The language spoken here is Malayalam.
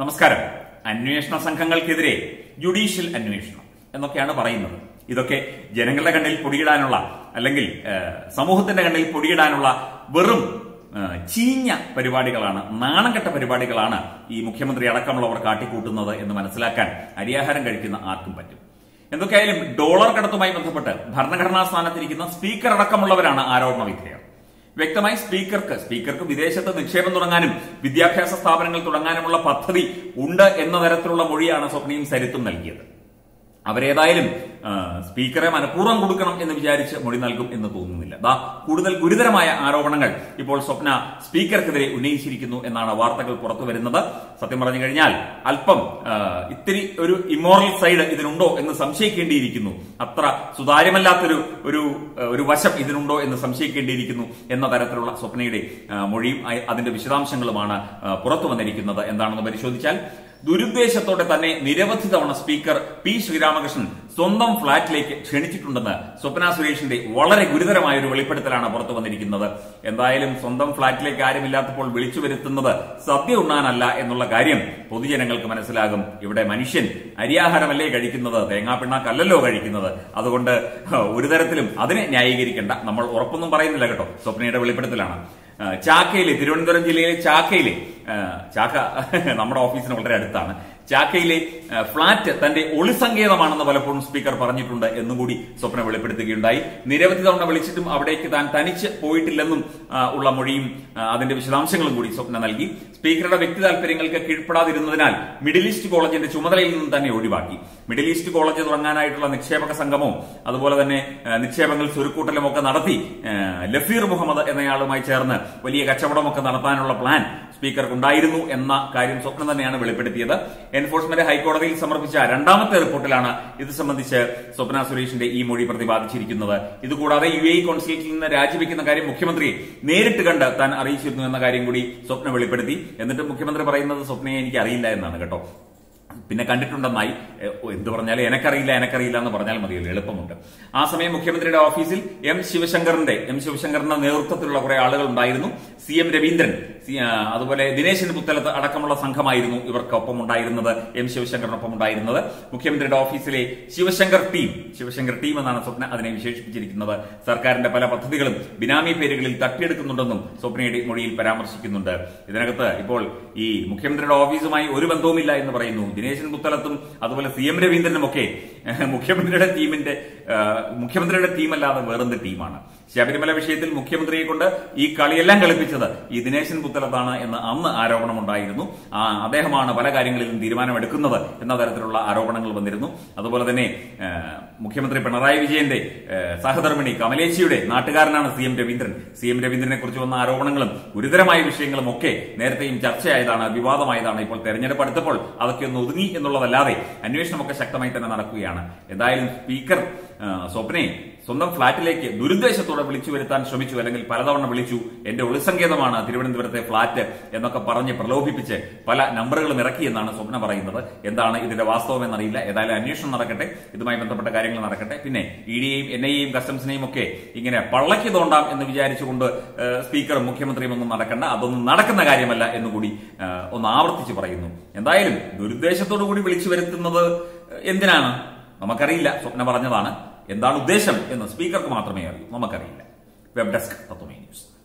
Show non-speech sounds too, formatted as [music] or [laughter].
നമസ്കാരം. അന്വേഷണ സംഘങ്ങൾക്കെതിരെ ജുഡീഷ്യൽ അന്വേഷണം എന്നൊക്കെയാണ് പറയുന്നത്. ഇതൊക്കെ ജനങ്ങളുടെ കണ്ണിൽ പൊടിയിടാനുള്ള അല്ലെങ്കിൽ സമൂഹത്തിന്റെ കണ്ണിൽ പൊടിയിടാനുള്ള വെറും ചീഞ്ഞ പരിപാടികളാണ് നാണംകെട്ട പരിപാടികളാണ് ഈ മുഖ്യമന്ത്രി അടക്കമുള്ളവർ കാട്ടിക്കൂട്ടുന്നത് എന്ന് മനസ്സിലാക്കാൻ അരിയാഹാരം കഴിക്കുന്ന ആർക്കും പറ്റും. എന്തൊക്കെയായാലും ഡോളർ കടത്തുമായി ബന്ധപ്പെട്ട് ഭരണഘടനാ സ്ഥാനത്തിരിക്കുന്ന സ്പീക്കർ അടക്കമുള്ളവരാണ് ആരോപണ വിധേയർ. വ്യക്തമായി സ്പീക്കർക്ക് സ്പീക്കർക്ക് വിദേശത്ത് നിക്ഷേപം തുടങ്ങാനും വിദ്യാഭ്യാസ സ്ഥാപനങ്ങൾ തുടങ്ങാനുമുള്ള പദ്ധതി ഉണ്ട് എന്ന തരത്തിലുള്ള മൊഴിയാണ് സ്വപ്നയും സരിത്തും നൽകിയത്. അവരേതായാലും സ്പീക്കറെ മനഃപൂർവം കൊടുക്കണം എന്ന് വിചാരിച്ച് മൊഴി നൽകും എന്ന് തോന്നുന്നില്ല. ദാ കൂടുതൽ ഗുരുതരമായ ആരോപണങ്ങൾ ഇപ്പോൾ സ്വപ്ന സ്പീക്കർക്കെതിരെ ഉന്നയിച്ചിരിക്കുന്നു എന്നാണ് വാർത്തകൾ പുറത്തു വരുന്നത്. സത്യം പറഞ്ഞു കഴിഞ്ഞാൽ അല്പം ഇത്തിരി ഒരു ഇമോറൽ സൈഡ് ഇതിനുണ്ടോ എന്ന് സംശയിക്കേണ്ടിയിരിക്കുന്നു. അത്ര സുതാര്യമല്ലാത്തൊരു ഒരു ഒരു വശം ഇതിനുണ്ടോ എന്ന് സംശയിക്കേണ്ടിയിരിക്കുന്നു എന്ന തരത്തിലുള്ള സ്വപ്നയുടെ മൊഴിയും അതിന്റെ വിശദാംശങ്ങളുമാണ് പുറത്തു വന്നിരിക്കുന്നത്. എന്താണെന്ന് പരിശോധിച്ചാൽ ദുരുദ്ദേശത്തോടെ തന്നെ നിരവധി തവണ സ്പീക്കർ പി ശ്രീരാമകൃഷ്ണൻ സ്വന്തം ഫ്ളാറ്റിലേക്ക് ക്ഷണിച്ചിട്ടുണ്ടെന്ന് സ്വപ്ന സുരേഷിന്റെ വളരെ ഗുരുതരമായ ഒരു വെളിപ്പെടുത്തലാണ് പുറത്തു വന്നിരിക്കുന്നത്. എന്തായാലും സ്വന്തം ഫ്ളാറ്റിലേക്ക് ആരുമില്ലാത്തപ്പോൾ വിളിച്ചു വരുത്തുന്നത് സദ്യ ഉണ്ണാനല്ല എന്നുള്ള കാര്യം പൊതുജനങ്ങൾക്ക് മനസ്സിലാകും. ഇവിടെ മനുഷ്യൻ അരിയാഹാരമല്ലേ കഴിക്കുന്നത്? തേങ്ങാപ്പിണ്ണാക്കല്ലല്ലോ കഴിക്കുന്നത്. അതുകൊണ്ട് ഒരു തരത്തിലും അതിനെ ന്യായീകരിക്കേണ്ട. നമ്മൾ ഉറപ്പൊന്നും പറയുന്നില്ല കേട്ടോ. സ്വപ്നയുടെ വെളിപ്പെടുത്തലാണ്. ചാക്കയിലെ തിരുവനന്തപുരം ജില്ലയിലെ ചാക്കയിലെ ചാക്ക [laughs] നമ്മുടെ ഓഫീസിന് വളരെ അടുത്താണ്. ചാക്കയിലെ ഫ്ളാറ്റ് തന്റെ ഒളിസങ്കേതമാണെന്ന് പലപ്പോഴും സ്പീക്കർ പറഞ്ഞിട്ടുണ്ട് എന്നും കൂടി സ്വപ്ന വെളിപ്പെടുത്തുകയുണ്ടായി. നിരവധി തവണ വിളിച്ചിട്ടും അവിടേക്ക് താൻ തനിച്ച് പോയിട്ടില്ലെന്നും ഉള്ള മൊഴിയും അതിന്റെ വിശദാംശങ്ങളും കൂടി സ്വപ്ന നൽകി. സ്പീക്കറുടെ വ്യക്തി താല്പര്യങ്ങൾക്ക് കീഴ്പ്പെടാതിരുന്നതിനാൽ മിഡിൽ ഈസ്റ്റ് കോളേജിന്റെ ചുമതലയിൽ നിന്ന് തന്നെ ഒഴിവാക്കി. മിഡിൽ ഈസ്റ്റ് കോളേജ് തുടങ്ങാനായിട്ടുള്ള നിക്ഷേപക സംഗമവും അതുപോലെ തന്നെ നിക്ഷേപങ്ങൾ സ്വരുക്കൂട്ടലും ഒക്കെ നടത്തി ലഫീർ മുഹമ്മദ് എന്നയാളുമായി ചേർന്ന് വലിയ കച്ചവടമൊക്കെ നടത്താനുള്ള പ്ലാൻ സ്പീക്കർക്ക് ഉണ്ടായിരുന്നു എന്ന കാര്യം സ്വപ്നം തന്നെയാണ് വെളിപ്പെടുത്തിയത്. എൻഫോഴ്സ്മെന്റ് ഹൈക്കോടതിയിൽ സമർപ്പിച്ച രണ്ടാമത്തെ റിപ്പോർട്ടിലാണ് ഇത് സംബന്ധിച്ച് സ്വപ്ന സുരേഷിന്റെ ഈ മൊഴി പ്രതിപാദിച്ചിരിക്കുന്നത്. ഇതുകൂടാതെ യു എ കോൺസുലേറ്റിൽ നിന്ന് രാജിവെക്കുന്ന കാര്യം മുഖ്യമന്ത്രി നേരിട്ട് കണ്ട് താൻ അറിയിച്ചിരുന്നു എന്ന കാര്യം കൂടി സ്വപ്ന വെളിപ്പെടുത്തി. എന്നിട്ട് മുഖ്യമന്ത്രി പറയുന്നത് സ്വപ്നയെ എനിക്ക് അറിയില്ല എന്നാണ് കേട്ടോ. പിന്നെ കണ്ടിട്ടുണ്ടെന്നായി എന്ത് പറഞ്ഞാലും എനക്കറിയില്ല എനക്കറിയില്ല എന്ന് പറഞ്ഞാൽ മതിയല്ലോ എളുപ്പമുണ്ട്. ആ സമയം മുഖ്യമന്ത്രിയുടെ ഓഫീസിൽ എം ശിവശങ്കറിന്റെ എം ശിവശങ്കറിന്റെ നേതൃത്വത്തിലുള്ള കുറെ ആളുകൾ ഉണ്ടായിരുന്നു. സി എം രവീന്ദ്രൻ അതുപോലെ ദിനേശൻ പുത്തലത്ത് അടക്കമുള്ള സംഘമായിരുന്നു ഇവർക്കൊപ്പം ഉണ്ടായിരുന്നത് എം ശിവശങ്കറിനൊപ്പം ഉണ്ടായിരുന്നത്. മുഖ്യമന്ത്രിയുടെ ഓഫീസിലെ ശിവശങ്കർ ടീം ശിവശങ്കർ ടീം എന്നാണ് സ്വപ്ന അതിനെ വിശേഷിപ്പിച്ചിരിക്കുന്നത്. സർക്കാരിന്റെ പല പദ്ധതികളും ബിനാമി പേരുകളിൽ തട്ടിയെടുക്കുന്നുണ്ടെന്നും സ്വപ്നയുടെ മൊഴിയിൽ പരാമർശിക്കുന്നുണ്ട്. ഇതിനകത്ത് ഇപ്പോൾ ഈ മുഖ്യമന്ത്രിയുടെ ഓഫീസുമായി ഒരു ബന്ധവുമില്ല എന്ന് പറയുന്നു. ദിനേശൻ പുത്തലത്തും അതുപോലെ സി എം രവീന്ദ്രനും ഒക്കെ മുഖ്യമന്ത്രിയുടെ ടീമിന്റെ മുഖ്യമന്ത്രിയുടെ ടീമല്ലാതെ വേറെന്ത് ടീമാണ്? ശബരിമല വിഷയത്തിൽ മുഖ്യമന്ത്രിയെ കൊണ്ട് ഈ കളിയെല്ലാം കളിപ്പിച്ചത് ഈ ദിനേശൻ പുത്തലത്താണ് എന്ന് അന്ന് ആരോപണമുണ്ടായിരുന്നു. അദ്ദേഹമാണ് പല കാര്യങ്ങളിലും തീരുമാനമെടുക്കുന്നത് എന്ന തരത്തിലുള്ള ആരോപണങ്ങൾ വന്നിരുന്നു. അതുപോലെ തന്നെ മുഖ്യമന്ത്രി പിണറായി വിജയന്റെ സഹധർമ്മിണി കമലേച്ചിയുടെ നാട്ടുകാരനാണ് C M Raveendran. C M രവീന്ദ്രനെ കുറിച്ച് വന്ന ആരോപണങ്ങളും ഗുരുതരമായ വിഷയങ്ങളും ഒക്കെ നേരത്തെയും ചർച്ചയായതാണ് വിവാദമായതാണ് ഇപ്പോൾ തെരഞ്ഞെടുപ്പ് അടുത്തപ്പോൾ അതൊക്കെ ഒന്ന് ഒതുങ്ങി എന്നുള്ളതല്ലാതെ അന്വേഷണമൊക്കെ ശക്തമായി തന്നെ നടക്കുകയാണ്. എന്തായാലും സ്പീക്കർ സ്വപ്നെ സ്വന്തം ഫ്ളാറ്റിലേക്ക് ദുരുദ്ദേശത്തോടെ വിളിച്ചു വരുത്താൻ ശ്രമിച്ചു അല്ലെങ്കിൽ പലതവണ വിളിച്ചു. എന്റെ ഒളിസങ്കേതമാണ് തിരുവനന്തപുരത്തെ ഫ്ളാറ്റ് എന്നൊക്കെ പറഞ്ഞ് പ്രലോഭിപ്പിച്ച് പല നമ്പറുകളും ഇറക്കി എന്നാണ് സ്വപ്ന പറയുന്നത്. എന്താണ് ഇതിന്റെ വാസ്തവം എന്നറിയില്ല. ഏതായാലും അന്വേഷണം നടക്കട്ടെ. ഇതുമായി ബന്ധപ്പെട്ട കാര്യങ്ങൾ നടക്കട്ടെ. പിന്നെ ഇ ഡിയെയും എൻ ഐയെയും കസ്റ്റംസിനെയും ഒക്കെ ഇങ്ങനെ പള്ളയ്ക്ക് തോണ്ടാം എന്ന് വിചാരിച്ചുകൊണ്ട് സ്പീക്കറും മുഖ്യമന്ത്രിയും ഒന്നും നടക്കണ്ട. അതൊന്നും നടക്കുന്ന കാര്യമല്ല എന്നുകൂടി ഒന്ന് ആവർത്തിച്ച് പറയുന്നു. എന്തായാലും ദുരുദ്ദേശത്തോടു കൂടി വിളിച്ചു വരുത്തുന്നത് എന്തിനാണ്? നമുക്കറിയില്ല. സ്വപ്ന പറഞ്ഞതാണ്. എന്താണ് ഉദ്ദേശം എന്ന് സ്പീക്കർക്ക് മാത്രമേ അറിയൂ. നമുക്കറിയില്ല. Web desk തത്വമേ news